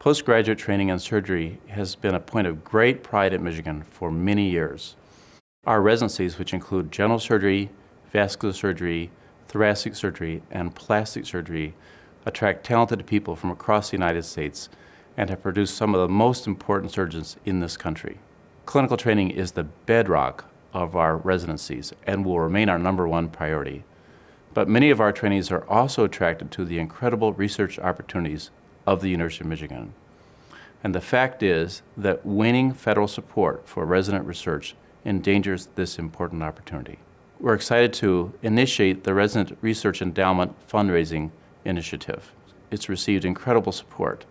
Postgraduate training in surgery has been a point of great pride at Michigan for many years. Our residencies, which include general surgery, vascular surgery, thoracic surgery, and plastic surgery, attract talented people from across the United States and have produced some of the most important surgeons in this country. Clinical training is the bedrock of our residencies and will remain our number one priority. But many of our trainees are also attracted to the incredible research opportunities of the University of Michigan. And the fact is that winning federal support for resident research endangers this important opportunity. We're excited to initiate the Resident Research Endowment fundraising initiative. It's received incredible support.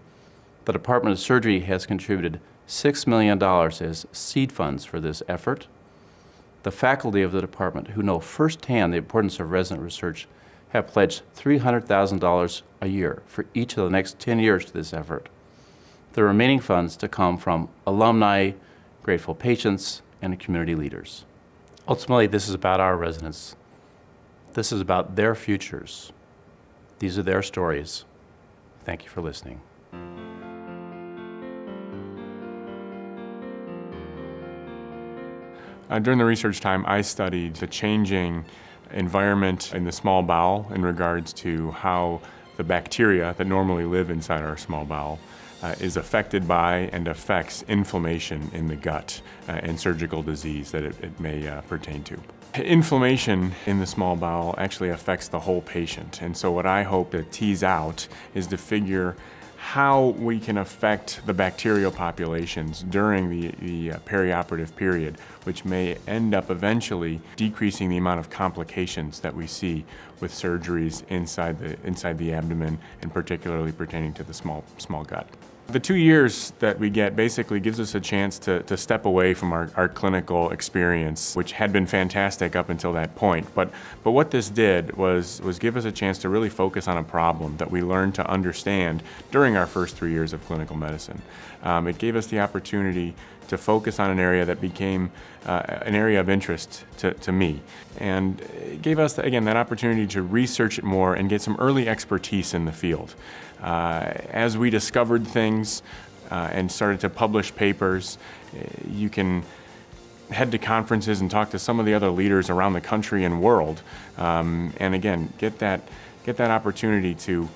The Department of Surgery has contributed $6 million as seed funds for this effort. The faculty of the department, who know firsthand the importance of resident research, have pledged $300,000 a year for each of the next 10 years to this effort. The remaining funds to come from alumni, grateful patients, and community leaders. Ultimately, this is about our residents. This is about their futures. These are their stories. Thank you for listening. Uh, during the research time, I studied the changing environment in the small bowel in regards to how the bacteria that normally live inside our small bowel uh, is affected by and affects inflammation in the gut uh, and surgical disease that it, it may uh, pertain to. Inflammation in the small bowel actually affects the whole patient and so what I hope to tease out is to figure how we can affect the bacterial populations during the, the uh, perioperative period, which may end up eventually decreasing the amount of complications that we see with surgeries inside the, inside the abdomen and particularly pertaining to the small, small gut. The two years that we get basically gives us a chance to, to step away from our, our clinical experience, which had been fantastic up until that point. But, but what this did was, was give us a chance to really focus on a problem that we learned to understand during our first three years of clinical medicine. Um, it gave us the opportunity to focus on an area that became uh, an area of interest to, to me. And it gave us, again, that opportunity to research it more and get some early expertise in the field. Uh, as we discovered things uh, and started to publish papers, you can head to conferences and talk to some of the other leaders around the country and world. Um, and again, get that, get that opportunity to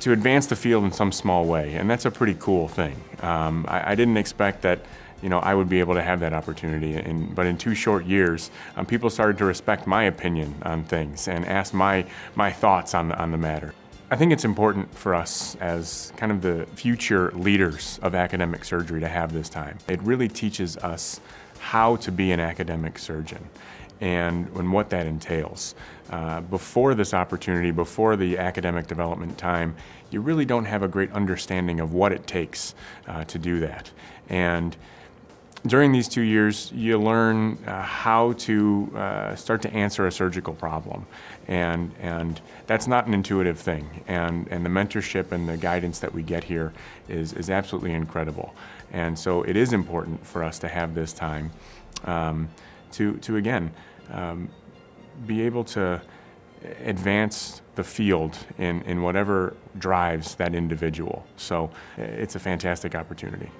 to advance the field in some small way, and that's a pretty cool thing. Um, I, I, didn't expect that you know, I would be able to have that opportunity. And, but in two short years, um, people started to respect my opinion on things and ask my, my thoughts on, on the matter. I think it's important for us as kind of the future leaders of academic surgery to have this time. It really teaches us how to be an academic surgeon and, and what that entails. Uh, before this opportunity, before the academic development time, you really don't have a great understanding of what it takes uh, to do that. And during these two years, you learn uh, how to uh, start to answer a surgical problem. And, and that's not an intuitive thing. And, and the mentorship and the guidance that we get here is, is absolutely incredible. And so it is important for us to have this time um, to, to, again, um, be able to advance the field in, in whatever drives that individual. So it's a fantastic opportunity.